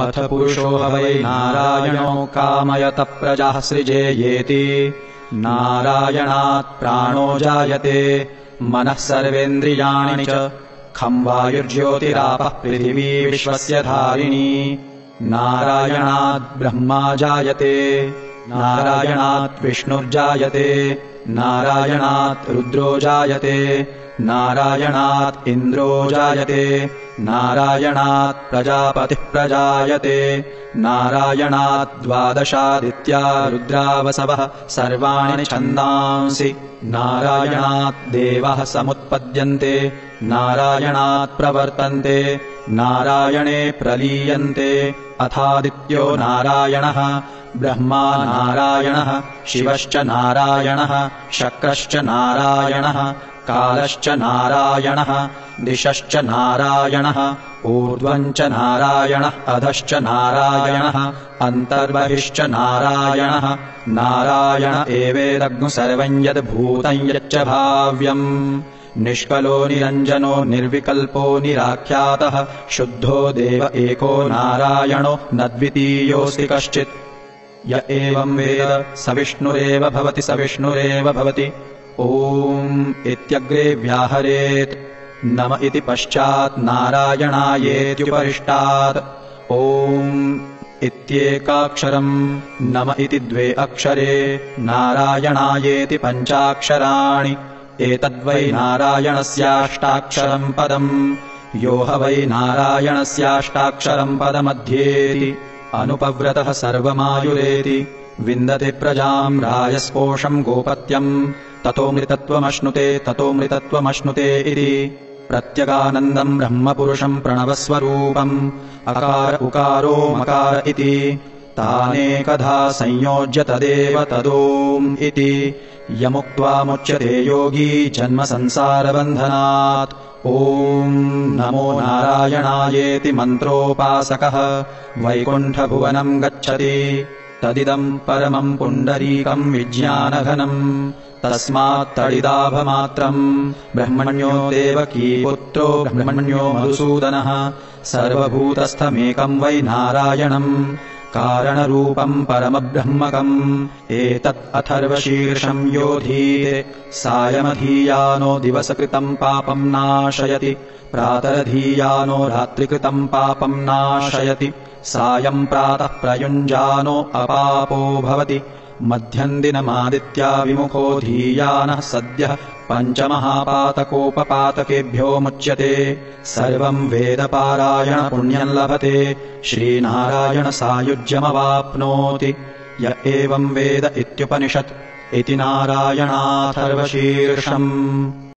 अथ पुरुषो वै नारायणो कामयत प्रजाः सृजेयेति। नारायणात् प्राणो जायते। मनः सर्वेन्द्रियाणि च। खम् वायुर्ज्योतिरापः पृथिवी विश्वस्य धारिणी। नारायणात् ब्रह्मा जायते नारायणात् विष्णुर्जायते नारायणात् रुद्रो जायते नारायणात् इन्द्रो जायते नारायणात् प्रजापतिः प्रजायते नारायणात् द्वादशादित्या रुद्रावसवः सर्वाणि छन्दांसि नारायणात् देवः समुत्पद्यन्ते नारायणात् प्रवर्तन्ते नारायणे प्रलीयन्ते। अथादित्यो नारायणः ब्रह्मा नारायणः शिवश्च नारायणः शक्रश्च नारायणः कालश्च नारायणः दिशश्च नारायणः ऊर्ध्वम् च नारायणः अधश्च नारायणः अन्तर्बहिश्च नारायणः नारायण एवेदग्नु सर्वम् यद्भूतम् यच्च भाव्यम् निष्कलो निरञ्जनो निर्विकल्पो निराख्यातः शुद्धो देव एको नारायणो न द्वितीयोऽस्ति कश्चित्। य एवम् वेद स विष्णुरेव भवति स विष्णुरेव भवति। ओम् इत्यग्रे व्याहरेत्। नम इति पश्चात् नारायणायेत्युपरिष्टात्। ओम् इत्येकाक्षरम् नम इति द्वे अक्षरे नारायणायेति पञ्चाक्षराणि एतद्वै नारायणस्याष्टाक्षरम् पदम्। यो ह वै नारायणस्याष्टाक्षरम् पदमध्येति। अनुपव्रतः सर्वमायुरेति। विन्दति प्रजाम् राजस्पोषम् गोपत्यम्। ततोऽमृतत्वमश्नुते ततोऽमृतत्वमश्नुते इति। प्रत्यगानन्दम् ब्रह्मपुरुषम् प्रणवस्वरूपम्। अकार उकारो मकार इति तानेकधा संयोज्य तदेव तदोम् इति यमुक्त्वामुच्यते योगी जन्मसंसारबन्धनात्। ओम् नमो नारायणायेति मन्त्रोपासकः। वैकुण्ठभुवनम् गच्छति। तदिदम् परमम् पुण्डरीकम् विज्ञानघनम् तस्मात्तडिदाभमात्रम् ब्रह्मण्यो देवकीपुत्रो ब्रह्मण्यो मधुसूदनः। सर्वभूतस्थमेकम् वै नारायणम्। कारणरूपम् परमब्रह्मकम्। एतत् अथर्वशीर्षम् योधीये सायमधीयानो दिवसकृतम् पापम् नाशयति। प्रातरधीयानो रात्रिकृतम् पापम् नाशयति। सायम् प्रातः प्रयुञ्जानो अपापो भवति मध्यन्दिनमादित्याविमुखो धीयानः सद्यः पञ्चमहापातकोपपातकेभ्यो मुच्यते। सर्वम् वेदपारायणपुण्यम् लभते। श्रीनारायणसायुज्यमवाप्नोति य एवम् वेद इत्युपनिषत्। इति नारायणाथर्वशीर्षम्